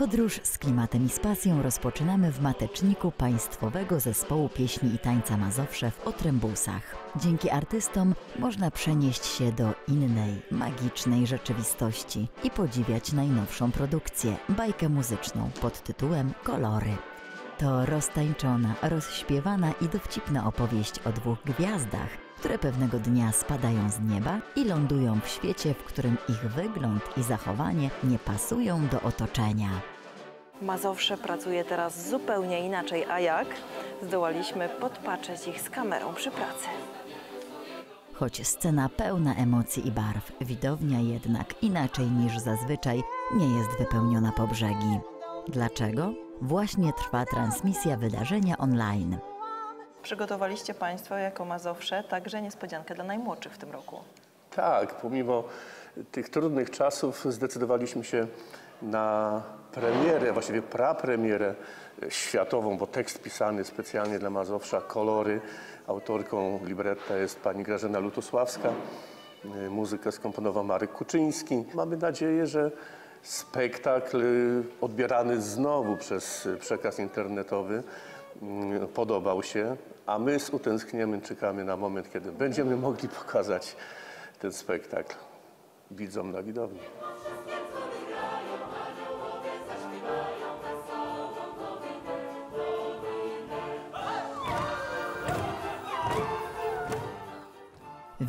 Podróż z klimatem i z pasją rozpoczynamy w mateczniku Państwowego Zespołu Pieśni i Tańca Mazowsze w Otrębusach. Dzięki artystom można przenieść się do innej, magicznej rzeczywistości i podziwiać najnowszą produkcję, bajkę muzyczną pod tytułem Kolory. To roztańczona, rozśpiewana i dowcipna opowieść o dwóch gwiazdach, które pewnego dnia spadają z nieba i lądują w świecie, w którym ich wygląd i zachowanie nie pasują do otoczenia. Mazowsze pracuje teraz zupełnie inaczej, a jak? Zdołaliśmy podpatrzeć ich z kamerą przy pracy. Choć scena pełna emocji i barw, widownia jednak inaczej niż zazwyczaj nie jest wypełniona po brzegi. Dlaczego? Właśnie trwa transmisja wydarzenia online. Przygotowaliście Państwo jako Mazowsze także niespodziankę dla najmłodszych w tym roku. Tak, pomimo tych trudnych czasów zdecydowaliśmy się na premierę, właściwie prapremierę światową, bo tekst pisany specjalnie dla Mazowsza, kolory. Autorką libretta jest pani Grażyna Lutosławska. Muzykę skomponował Marek Kuczyński. Mamy nadzieję, że spektakl odbierany znowu przez przekaz internetowy mm, podobał się, a my z utęsknieniem czekamy na moment, kiedy będziemy mogli pokazać ten spektakl widzom na widowni.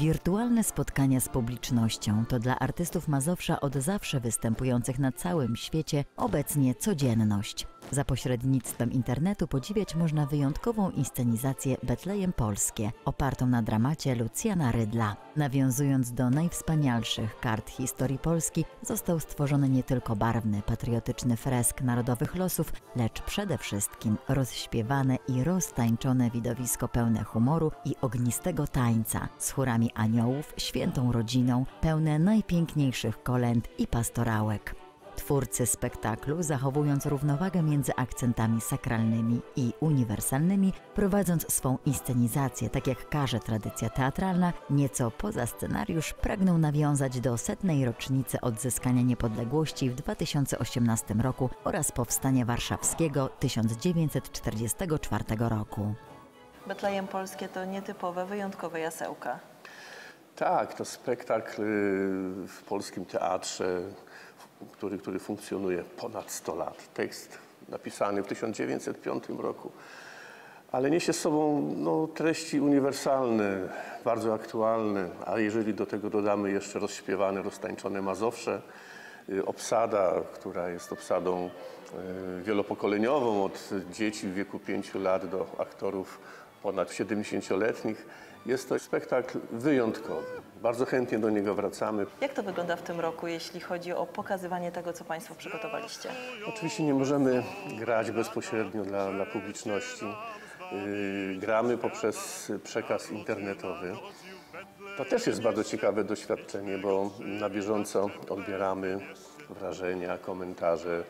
Wirtualne spotkania z publicznością to dla artystów Mazowsza od zawsze występujących na całym świecie obecnie codzienność. Za pośrednictwem internetu podziwiać można wyjątkową inscenizację Betlejem Polskie, opartą na dramacie Lucjana Rydla. Nawiązując do najwspanialszych kart historii Polski, został stworzony nie tylko barwny, patriotyczny fresk narodowych losów, lecz przede wszystkim rozśpiewane i roztańczone widowisko pełne humoru i ognistego tańca z chórami aniołów, świętą rodziną, pełne najpiękniejszych kolęd i pastorałek. Twórcy spektaklu, zachowując równowagę między akcentami sakralnymi i uniwersalnymi, prowadząc swą inscenizację tak jak każe tradycja teatralna, nieco poza scenariusz pragną nawiązać do setnej rocznicy odzyskania niepodległości w 2018 roku oraz powstania warszawskiego 1944 roku. Betlejem Polskie to nietypowe, wyjątkowe jasełka. Tak, to spektakl y, w polskim teatrze, który, który funkcjonuje ponad 100 lat. Tekst napisany w 1905 roku, ale niesie z sobą no, treści uniwersalne, bardzo aktualne, a jeżeli do tego dodamy jeszcze rozśpiewane, roztańczone Mazowsze, y, obsada, która jest obsadą y, wielopokoleniową, od dzieci w wieku 5 lat do aktorów ponad 70-letnich, jest to spektakl wyjątkowy. Bardzo chętnie do niego wracamy. Jak to wygląda w tym roku, jeśli chodzi o pokazywanie tego, co Państwo przygotowaliście? Oczywiście nie możemy grać bezpośrednio dla, dla publiczności. Yy, gramy poprzez przekaz internetowy. To też jest bardzo ciekawe doświadczenie, bo na bieżąco odbieramy wrażenia, komentarze.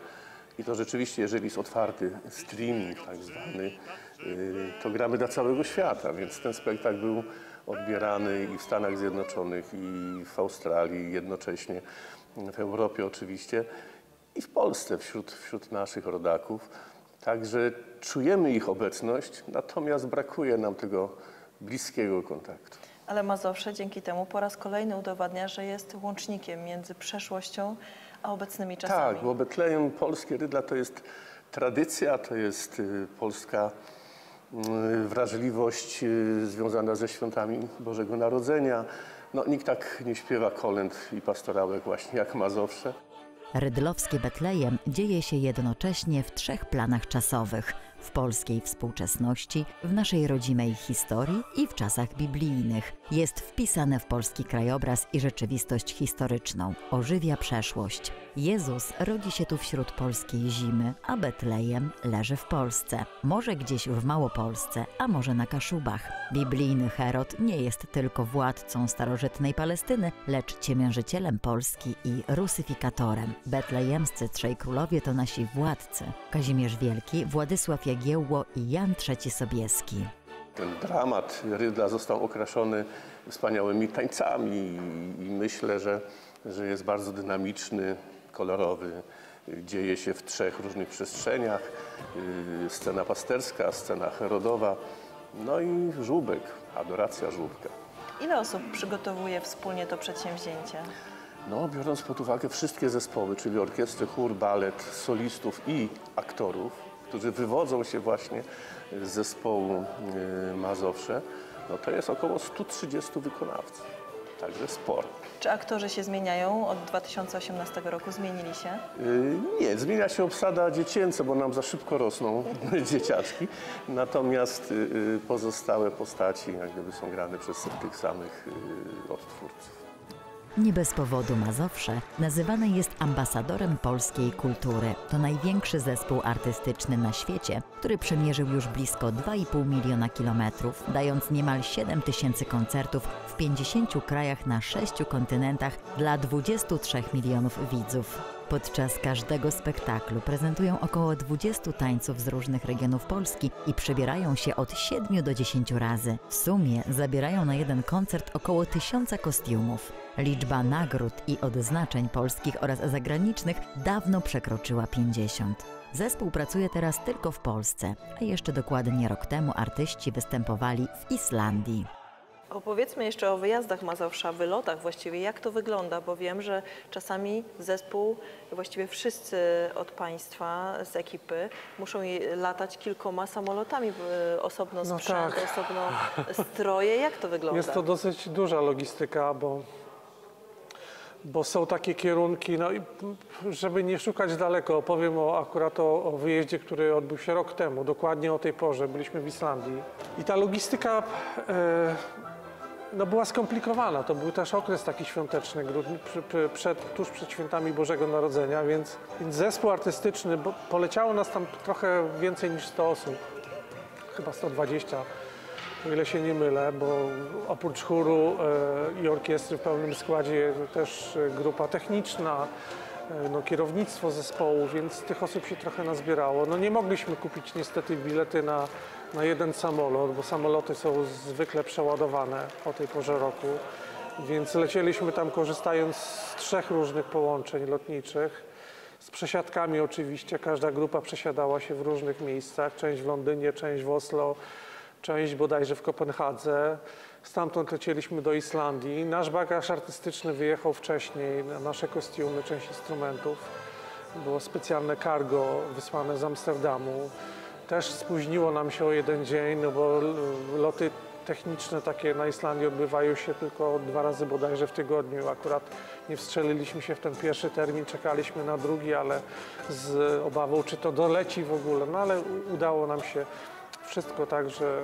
I to rzeczywiście, jeżeli jest otwarty streaming tak zwany, yy, to gramy dla całego świata, więc ten spektakl był odbierany i w Stanach Zjednoczonych, i w Australii, jednocześnie w Europie oczywiście, i w Polsce wśród, wśród naszych rodaków. Także czujemy ich obecność, natomiast brakuje nam tego bliskiego kontaktu. Ale Mazowsze dzięki temu po raz kolejny udowadnia, że jest łącznikiem między przeszłością a obecnymi czasami. Tak, bo Betlejem Polskie Rydla to jest tradycja, to jest y, polska wrażliwość y, związana ze świątami Bożego Narodzenia. No, nikt tak nie śpiewa kolęd i pastorałek właśnie jak Mazowsze. Rydlowskie Betlejem dzieje się jednocześnie w trzech planach czasowych: w polskiej współczesności, w naszej rodzimej historii i w czasach biblijnych. Jest wpisane w polski krajobraz i rzeczywistość historyczną, ożywia przeszłość. Jezus rodzi się tu wśród polskiej zimy, a Betlejem leży w Polsce. Może gdzieś w Małopolsce, a może na Kaszubach. Biblijny Herod nie jest tylko władcą starożytnej Palestyny, lecz ciemiężycielem Polski i rusyfikatorem. Betlejemscy trzej królowie to nasi władcy. Kazimierz Wielki, Władysław Jagiełło i Jan III Sobieski. Ten dramat Rydla został okraszony wspaniałymi tańcami i myślę, że, że jest bardzo dynamiczny, kolorowy, dzieje się w trzech różnych przestrzeniach. y, Scena pasterska, scena herodowa, no i żółbek, adoracja żółbka. Ile osób przygotowuje wspólnie to przedsięwzięcie? No, biorąc pod uwagę wszystkie zespoły, czyli orkiestry, chór, balet, solistów i aktorów, którzy wywodzą się właśnie z zespołu y, Mazowsze, no to jest około 130 wykonawców. Także sporo. Czy aktorzy się zmieniają? Od 2018 roku zmienili się? Y, Nie, zmienia się obsada dziecięca, bo nam za szybko rosną dzieciaczki. Natomiast y, y, pozostałe postaci jak gdyby są grane przez tych samych odtwórców. Nie bez powodu Mazowsze nazywany jest ambasadorem polskiej kultury. To największy zespół artystyczny na świecie, który przemierzył już blisko 2,5 miliona kilometrów, dając niemal 7 tysięcy koncertów w 50 krajach na 6 kontynentach dla 23 milionów widzów. Podczas każdego spektaklu prezentują około 20 tańców z różnych regionów Polski i przebierają się od 7 do 10 razy. W sumie zabierają na jeden koncert około tysiąca kostiumów. Liczba nagród i odznaczeń polskich oraz zagranicznych dawno przekroczyła 50. Zespół pracuje teraz tylko w Polsce, a jeszcze dokładnie rok temu artyści występowali w Islandii. Opowiedzmy jeszcze o wyjazdach Mazowsza, wylotach właściwie. Jak to wygląda? Bo wiem, że czasami zespół, właściwie wszyscy od Państwa z ekipy muszą latać kilkoma samolotami. y, Osobno No sprzęt, tak. osobno stroje. Jak to wygląda? Jest to dosyć duża logistyka, bo, bo są takie kierunki, no i żeby nie szukać daleko, opowiem o, akurat o, o wyjeździe, który odbył się rok temu, dokładnie o tej porze, byliśmy w Islandii. I ta logistyka e, no była skomplikowana, to był też okres taki świąteczny, grudni, przed, tuż przed świętami Bożego Narodzenia, więc, więc zespół artystyczny, poleciało nas tam trochę więcej niż 100 osób, chyba 120 o ile się nie mylę, bo oprócz chóru e, i orkiestry w pełnym składzie też grupa techniczna, no, kierownictwo zespołu, więc tych osób się trochę nazbierało. No nie mogliśmy kupić niestety bilety na, na jeden samolot, bo samoloty są zwykle przeładowane o tej porze roku, więc lecieliśmy tam korzystając z trzech różnych połączeń lotniczych. Z przesiadkami oczywiście, każda grupa przesiadała się w różnych miejscach, część w Londynie, część w Oslo, część bodajże w Kopenhadze. Stamtąd lecieliśmy do Islandii. Nasz bagaż artystyczny wyjechał wcześniej, na nasze kostiumy, część instrumentów. Było specjalne cargo wysłane z Amsterdamu. Też spóźniło nam się o jeden dzień, no bo loty techniczne takie na Islandii odbywają się tylko dwa razy bodajże w tygodniu. Akurat nie wstrzeliliśmy się w ten pierwszy termin, czekaliśmy na drugi, ale z obawą, czy to doleci w ogóle. No ale udało nam się wszystko tak, że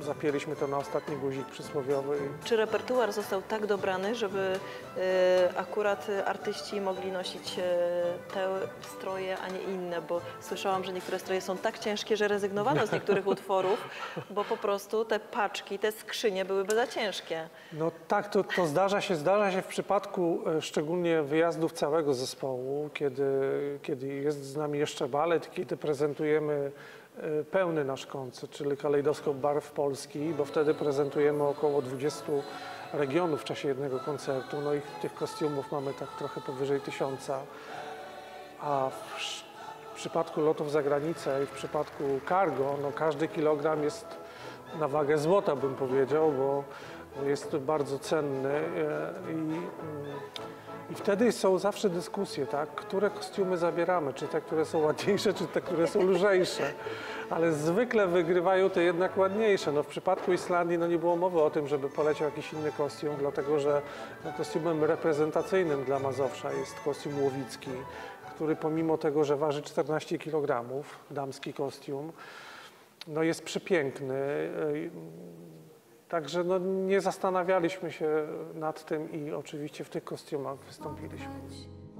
zapięliśmy to na ostatni guzik przysłowiowy. Czy repertuar został tak dobrany, żeby e, akurat artyści mogli nosić e, te stroje, a nie inne? Bo słyszałam, że niektóre stroje są tak ciężkie, że rezygnowano z niektórych utworów, bo po prostu te paczki, te skrzynie byłyby za ciężkie. No tak, to, to zdarza się, zdarza się w przypadku e, szczególnie wyjazdów całego zespołu, kiedy, kiedy jest z nami jeszcze balet, kiedy prezentujemy pełny nasz koncert, czyli kalejdoskop barw Polski, bo wtedy prezentujemy około 20 regionów w czasie jednego koncertu, no i tych kostiumów mamy tak trochę powyżej tysiąca, a w w przypadku lotów za granicę i w przypadku cargo, no każdy kilogram jest na wagę złota, bym powiedział, bo jest bardzo cenny e, i, mm, i wtedy są zawsze dyskusje, tak, które kostiumy zabieramy, czy te, które są ładniejsze, czy te, które są lżejsze, ale zwykle wygrywają te jednak ładniejsze. No, w przypadku Islandii no, nie było mowy o tym, żeby poleciał jakiś inny kostium, dlatego że no, kostiumem reprezentacyjnym dla Mazowsza jest kostium łowicki, który pomimo tego, że waży 14 kg, damski kostium, no jest przepiękny. Także no nie zastanawialiśmy się nad tym i oczywiście w tych kostiumach wystąpiliśmy.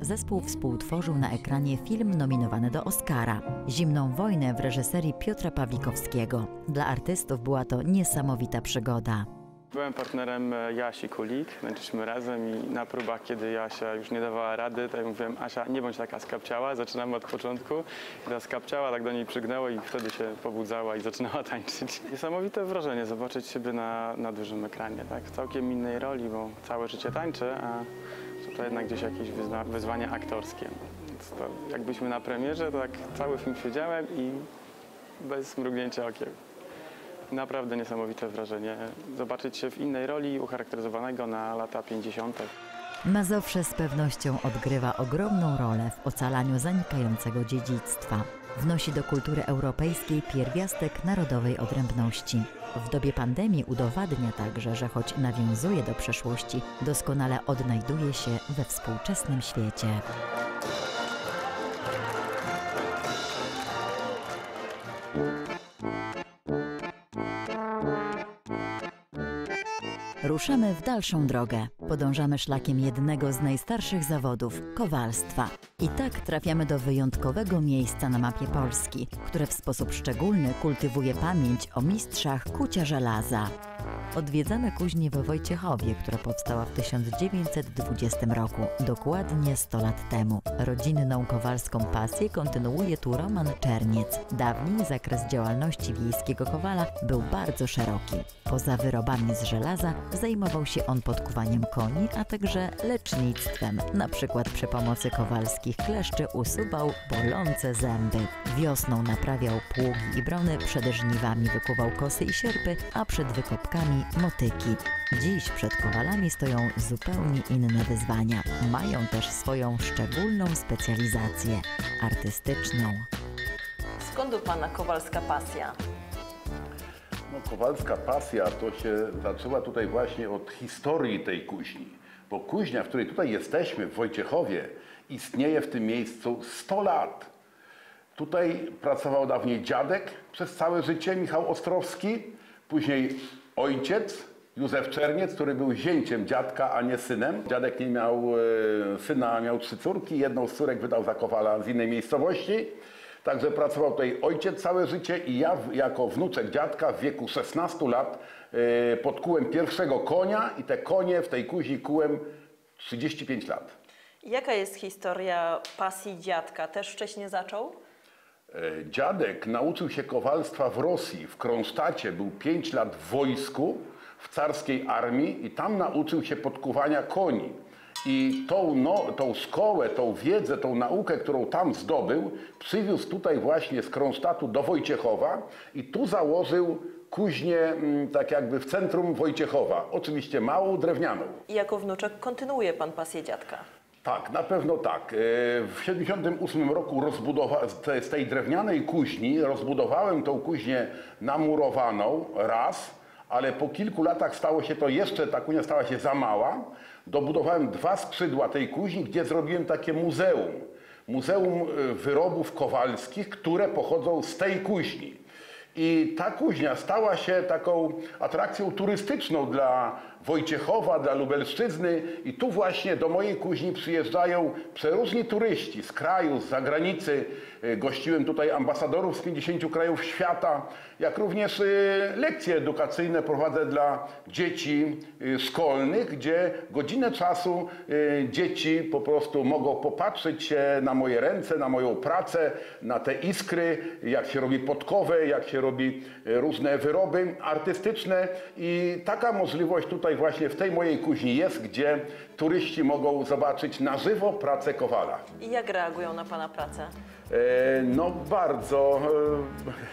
Zespół współtworzył na ekranie film nominowany do Oscara Zimną wojnę w reżyserii Piotra Pawlikowskiego. Dla artystów była to niesamowita przygoda. Byłem partnerem e, Jasi Kulik, tańczyliśmy razem i na próbach, kiedy Jasia już nie dawała rady, to ja mówiłem, Asia, nie bądź taka skapciała, zaczynamy od początku. I ta skapciała, tak do niej przygnęło i wtedy się pobudzała i zaczynała tańczyć. Niesamowite wrażenie zobaczyć siebie na, na dużym ekranie, tak? W całkiem innej roli, bo całe życie tańczę, a to jednak gdzieś jakieś wyzwa, wyzwanie aktorskie. Więc to jakbyśmy na premierze, to tak cały film siedziałem i bez mrugnięcia okiem. Naprawdę niesamowite wrażenie. Zobaczyć się w innej roli ucharakteryzowanego na lata 50. Mazowsze z pewnością odgrywa ogromną rolę w ocalaniu zanikającego dziedzictwa. Wnosi do kultury europejskiej pierwiastek narodowej odrębności. W dobie pandemii udowadnia także, że choć nawiązuje do przeszłości, doskonale odnajduje się we współczesnym świecie. Ruszamy w dalszą drogę. Podążamy szlakiem jednego z najstarszych zawodów kowalstwa. I tak trafiamy do wyjątkowego miejsca na mapie Polski, które w sposób szczególny kultywuje pamięć o mistrzach kucia żelaza. Odwiedzamy kuźnię we Wojciechowie, która powstała w 1920 roku, dokładnie 100 lat temu. Rodzinną kowalską pasję kontynuuje tu Roman Czerniec. Dawniej zakres działalności wiejskiego kowala był bardzo szeroki. Poza wyrobami z żelaza zajmował się on podkuwaniem koni, a także lecznictwem. Na przykład przy pomocy kowalskich kleszczy usuwał bolące zęby. Wiosną naprawiał pługi i brony, przed żniwami wykuwał kosy i sierpy, a przed wykopkami motyki. Dziś przed kowalami stoją zupełnie inne wyzwania. Mają też swoją szczególną specjalizację artystyczną. Skąd u Pana kowalska pasja? No, kowalska pasja to się zaczęła tutaj właśnie od historii tej kuźni. Bo kuźnia, w której tutaj jesteśmy, w Wojciechowie, istnieje w tym miejscu 100 lat. Tutaj pracował dawniej dziadek przez całe życie, Michał Ostrowski, później ojciec, Józef Czerniec, który był zięciem dziadka, a nie synem. Dziadek nie miał e, syna, miał trzy córki. Jedną z córek wydał za kowala z innej miejscowości. Także pracował tutaj ojciec całe życie i ja jako wnuczek dziadka w wieku 16 lat e, podkułem pierwszego konia i te konie w tej kuźni kułem 35 lat. Jaka jest historia pasji dziadka? Też wcześniej zaczął? E, Dziadek nauczył się kowalstwa w Rosji, w Kronsztacie, był 5 lat w wojsku, w carskiej armii i tam nauczył się podkuwania koni. I tą, no, tą szkołę, tą wiedzę, tą naukę, którą tam zdobył, przywiózł tutaj właśnie z Kronsztatu do Wojciechowa i tu założył kuźnię mm, tak jakby w centrum Wojciechowa. Oczywiście małą, drewnianą. I jako wnuczek kontynuuje Pan pasję dziadka. Tak, na pewno tak. E, W 1978 roku z tej drewnianej kuźni rozbudowałem tą kuźnię namurowaną raz, ale po kilku latach stało się to jeszcze, ta kuźnia stała się za mała. Dobudowałem dwa skrzydła tej kuźni, gdzie zrobiłem takie muzeum. Muzeum e, wyrobów kowalskich, które pochodzą z tej kuźni. I ta kuźnia stała się taką atrakcją turystyczną dla Wojciechowa, dla Lubelszczyzny i tu właśnie do mojej kuźni przyjeżdżają przeróżni turyści z kraju, z zagranicy. Y, Gościłem tutaj ambasadorów z 50 krajów świata, jak również y, lekcje edukacyjne prowadzę dla dzieci y, szkolnych, gdzie godzinę czasu dzieci po prostu mogą popatrzeć się na moje ręce, na moją pracę, na te iskry, jak się robi podkowę, jak się robi różne wyroby artystyczne i taka możliwość tutaj właśnie w tej mojej kuźni jest, gdzie turyści mogą zobaczyć na żywo pracę kowala. I jak reagują na Pana pracę? E, No bardzo,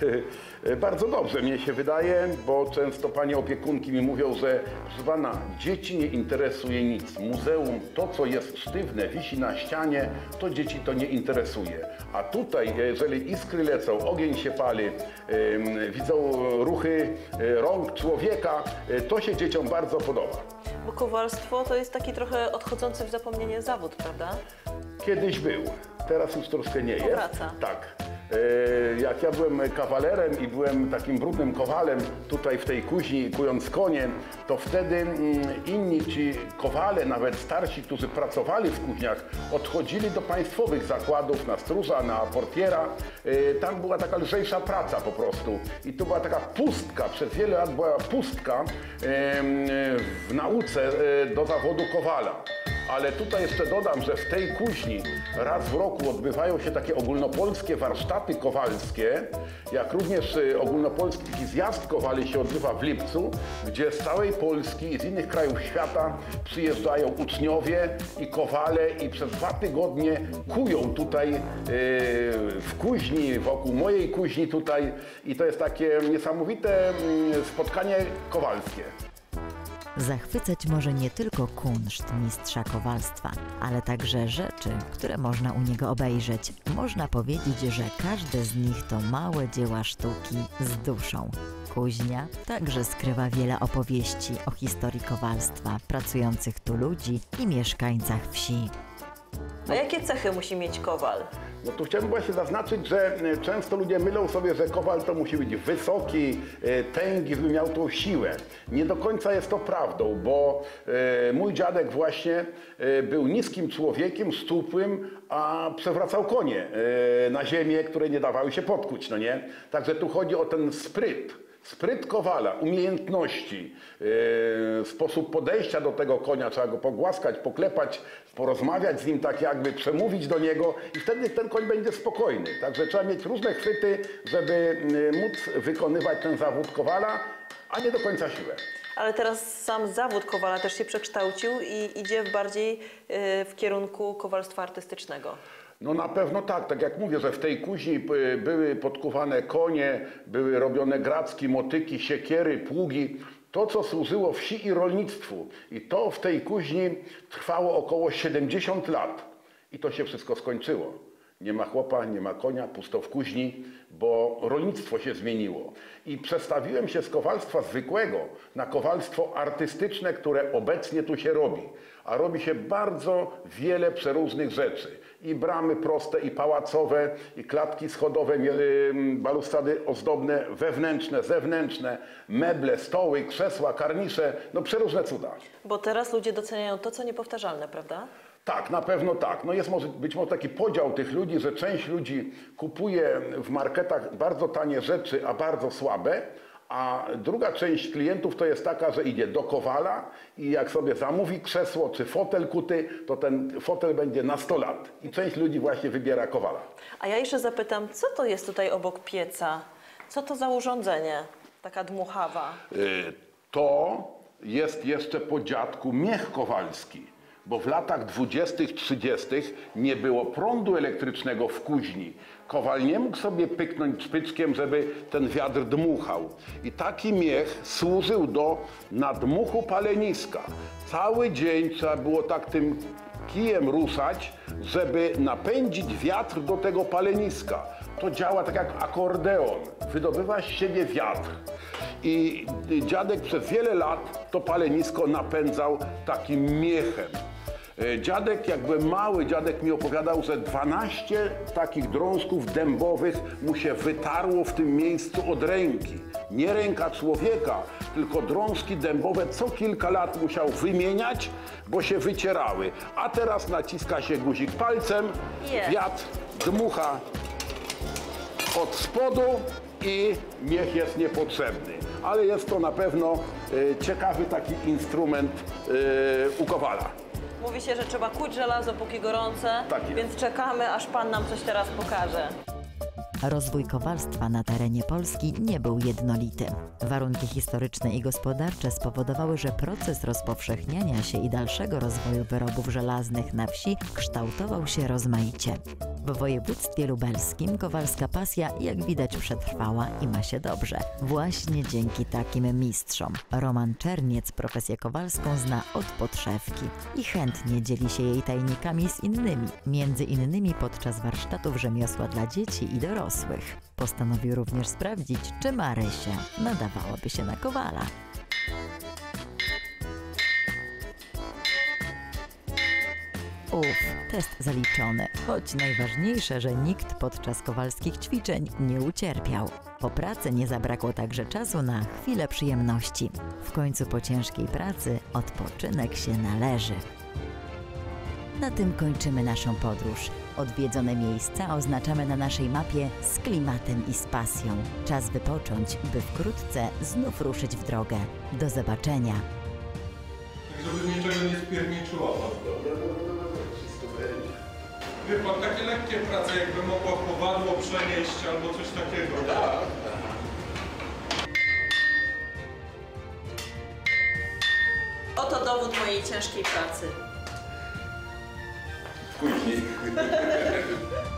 e, bardzo dobrze mnie się wydaje, bo często panie opiekunki mi mówią, że proszę pana, dzieci nie interesuje nic. Muzeum, to co jest sztywne, wisi na ścianie, to dzieci to nie interesuje. A tutaj, jeżeli iskry lecą, ogień się pali, em, widzą ruchy e, rąk człowieka, e, to się dzieciom bardzo podoba. Bo kowalstwo to jest taki trochę odchodzący w zapomnienie zawód, prawda? Kiedyś był, teraz już troszkę nie jest. Powraca. Tak. E, Jak ja byłem kawalerem i byłem takim brudnym kowalem tutaj w tej kuźni, kując konie, to wtedy mm, inni ci kowale, nawet starsi, którzy pracowali w kuźniach, odchodzili do państwowych zakładów na stróża, na portiera. E, Tam była taka lżejsza praca po prostu. I to była taka pustka, przez wiele lat była pustka em, w nauce do zawodu kowala. Ale tutaj jeszcze dodam, że w tej kuźni raz w roku odbywają się takie ogólnopolskie warsztaty kowalskie, jak również y, ogólnopolski zjazd kowali się odbywa w lipcu, gdzie z całej Polski i z innych krajów świata przyjeżdżają uczniowie i kowale i przez dwa tygodnie kują tutaj y, w kuźni, wokół mojej kuźni tutaj i to jest takie niesamowite mm, spotkanie kowalskie. Zachwycać może nie tylko kunszt mistrza kowalstwa, ale także rzeczy, które można u niego obejrzeć. Można powiedzieć, że każde z nich to małe dzieła sztuki z duszą. Kuźnia także skrywa wiele opowieści o historii kowalstwa, pracujących tu ludzi i mieszkańcach wsi. A jakie cechy musi mieć kowal? No tu chciałbym właśnie zaznaczyć, że e, często ludzie mylą sobie, że kowal to musi być wysoki, e, tęgi, żeby miał tą siłę. Nie do końca jest to prawdą, bo e, mój dziadek właśnie był niskim człowiekiem, szczupłym, a przewracał konie na ziemię, które nie dawały się podkuć, no nie? Także tu chodzi o ten spryt. Spryt kowala, umiejętności, yy, sposób podejścia do tego konia, trzeba go pogłaskać, poklepać, porozmawiać z nim tak jakby, przemówić do niego i wtedy ten koń będzie spokojny. Także trzeba mieć różne chwyty, żeby yy, móc wykonywać ten zawód kowala, a nie do końca siłę. Ale teraz sam zawód kowala też się przekształcił i idzie bardziej y, w kierunku kowalstwa artystycznego. No na pewno tak, tak jak mówię, że w tej kuźni y, były podkuwane konie, były robione gracki, motyki, siekiery, pługi. To, co służyło wsi i rolnictwu. I to w tej kuźni trwało około 70 lat. I to się wszystko skończyło. Nie ma chłopa, nie ma konia, pusto w kuźni, bo rolnictwo się zmieniło. I przestawiłem się z kowalstwa zwykłego na kowalstwo artystyczne, które obecnie tu się robi. A robi się bardzo wiele przeróżnych rzeczy. I bramy proste, i pałacowe, i klatki schodowe, ym, balustrady ozdobne, wewnętrzne, zewnętrzne, meble, stoły, krzesła, karnisze, no przeróżne cuda. Bo teraz ludzie doceniają to, co niepowtarzalne, prawda? Tak, na pewno tak. No jest może, być może taki podział tych ludzi, że część ludzi kupuje w marketach bardzo tanie rzeczy, a bardzo słabe, a druga część klientów to jest taka, że idzie do kowala i jak sobie zamówi krzesło czy fotel kuty, to ten fotel będzie na 100 lat. I część ludzi właśnie wybiera kowala. A ja jeszcze zapytam, co to jest tutaj obok pieca? Co to za urządzenie? Taka dmuchawa. Y, To jest jeszcze po dziadku miech kowalski, bo w latach 20., 30. nie było prądu elektrycznego w kuźni. Kowal nie mógł sobie pyknąć szpyczkiem, żeby ten wiatr dmuchał. I taki miech służył do nadmuchu paleniska. Cały dzień trzeba było tak tym kijem ruszać, żeby napędzić wiatr do tego paleniska. To działa tak jak akordeon. Wydobywa z siebie wiatr. I dziadek przez wiele lat to palenisko napędzał takim miechem. E, Dziadek, jak byłem mały, dziadek mi opowiadał, że 12 takich drążków dębowych mu się wytarło w tym miejscu od ręki. Nie ręka człowieka, tylko drążki dębowe co kilka lat musiał wymieniać, bo się wycierały. A teraz naciska się guzik palcem, wiatr dmucha od spodu i miech jest niepotrzebny. Ale jest to na pewno e, ciekawy taki instrument e, u kowala. Mówi się, że trzeba kuć żelazo póki gorące, Tak więc czekamy, aż Pan nam coś teraz pokaże. Rozwój kowalstwa na terenie Polski nie był jednolity. Warunki historyczne i gospodarcze spowodowały, że proces rozpowszechniania się i dalszego rozwoju wyrobów żelaznych na wsi kształtował się rozmaicie. W województwie lubelskim kowalska pasja, jak widać, przetrwała i ma się dobrze. Właśnie dzięki takim mistrzom. Roman Czerniec profesję kowalską zna od podszewki i chętnie dzieli się jej tajnikami z innymi, między innymi podczas warsztatów rzemiosła dla dzieci i dorosłych. Postanowił również sprawdzić, czy Marysia nadawałaby się na kowala. Uf, test zaliczony, choć najważniejsze, że nikt podczas kowalskich ćwiczeń nie ucierpiał. Po pracy nie zabrakło także czasu na chwilę przyjemności. W końcu po ciężkiej pracy odpoczynek się należy. Na tym kończymy naszą podróż. Odwiedzone miejsca oznaczamy na naszej mapie z klimatem i z pasją. Czas wypocząć, by wkrótce znów ruszyć w drogę. Do zobaczenia. Tak, żeby niczego nie spierniczyło. Wie pan, takie lekkie prace, jakby mogła powadło przenieść albo coś takiego. Tak. tak. Oto dowód mojej ciężkiej pracy. っこい